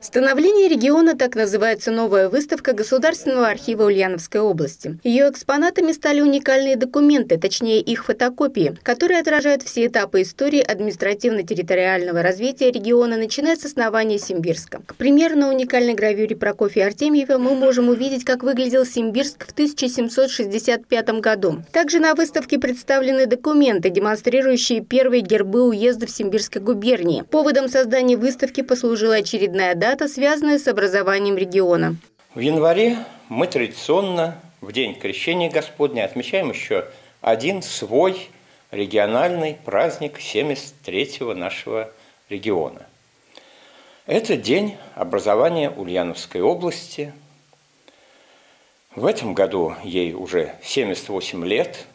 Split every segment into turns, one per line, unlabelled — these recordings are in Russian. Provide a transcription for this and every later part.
Становление региона так называется новая выставка Государственного архива Ульяновской области. Ее экспонатами стали уникальные документы, точнее их фотокопии, которые отражают все этапы истории административно-территориального развития региона, начиная с основания Симбирска. К примеру, на уникальной гравюре Прокофья Артемьева мы можем увидеть, как выглядел Симбирск в 1765 году. Также на выставке представлены документы, демонстрирующие первые гербы уездов Симбирской губернии. Поводом создания выставки послужила очередная дата дата, связанная с образованием региона.
В январе мы традиционно в День Крещения Господня отмечаем еще один свой региональный праздник 73-го нашего региона. Это день образования Ульяновской области. В этом году ей уже 78 лет,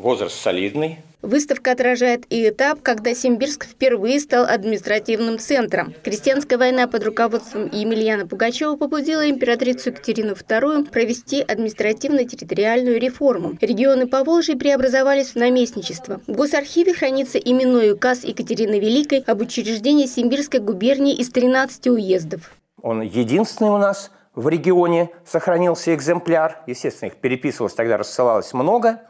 возраст солидный –
Выставка отражает и этап, когда Симбирск впервые стал административным центром. Крестьянская война под руководством Емельяна Пугачева побудила императрицу Екатерину II провести административно-территориальную реформу. Регионы Поволжья преобразовались в наместничество. В Госархиве хранится именной указ Екатерины Великой об учреждении Симбирской губернии из 13 уездов.
Он единственный у нас в регионе сохранился экземпляр. Естественно, их переписывалось тогда, рассылалось много –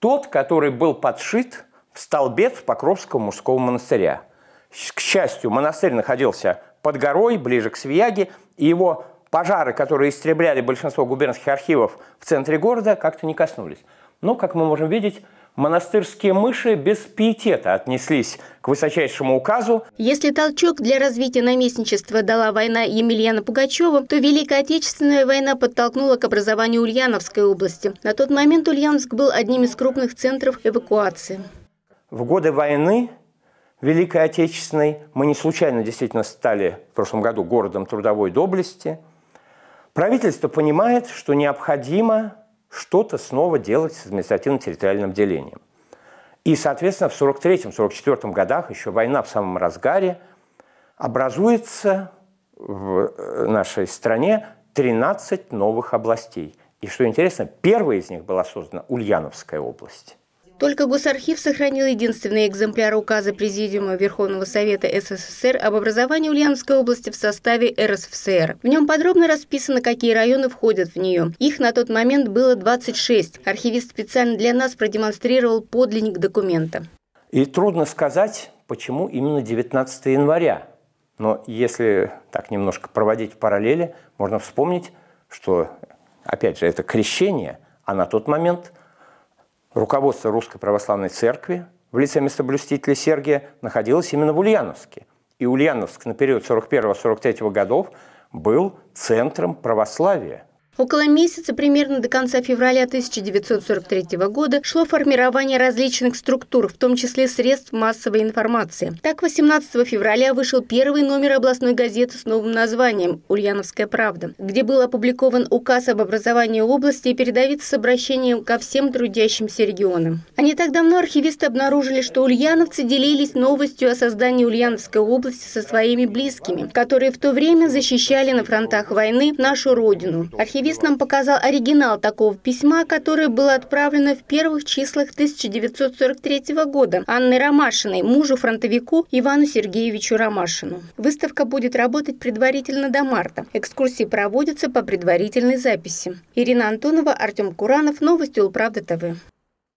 тот, который был подшит в столбец Покровского мужского монастыря. К счастью, монастырь находился под горой, ближе к Свияге, и его пожары, которые истребляли большинство губернских архивов в центре города, как-то не коснулись. Но, как мы можем видеть, монастырские мыши без пиетета отнеслись к высочайшему указу.
Если толчок для развития наместничества дала война Емельяна Пугачева, то Великая Отечественная война подтолкнула к образованию Ульяновской области. На тот момент Ульяновск был одним из крупных центров эвакуации.
В годы войны Великой Отечественной мы не случайно действительно стали в прошлом году городом трудовой доблести. Правительство понимает, что необходимо что-то снова делать с административно-территориальным делением. И, соответственно, в 1943-1944 годах, еще война в самом разгаре, образуется в э, нашей стране 13 новых областей. И что интересно, первая из них была создана Ульяновская область.
Только Госархив сохранил единственный экземпляр указа Президиума Верховного Совета СССР об образовании Ульяновской области в составе РСФСР. В нем подробно расписано, какие районы входят в нее. Их на тот момент было 26. Архивист специально для нас продемонстрировал подлинник документа.
И трудно сказать, почему именно 19 января. Но если так немножко проводить параллели, можно вспомнить, что, опять же, это крещение, а на тот момент – руководство Русской Православной Церкви в лице местоблюстителя Сергия находилось именно в Ульяновске. И Ульяновск на период 41-43 годов был центром православия –
Около месяца, примерно до конца февраля 1943 года, шло формирование различных структур, в том числе средств массовой информации. Так, 18 февраля вышел первый номер областной газеты с новым названием «Ульяновская правда», где был опубликован указ об образовании области и передовица с обращением ко всем трудящимся регионам. А не так давно архивисты обнаружили, что ульяновцы делились новостью о создании Ульяновской области со своими близкими, которые в то время защищали на фронтах войны нашу родину. Архивисты Журналист нам показал оригинал такого письма, которое было отправлено в первых числах 1943 года Анной Ромашиной, мужу-фронтовику Ивану Сергеевичу Ромашину. Выставка будет работать предварительно до марта. Экскурсии проводятся по предварительной записи. Ирина Антонова, Артем Куранов, Новости Улправда ТВ.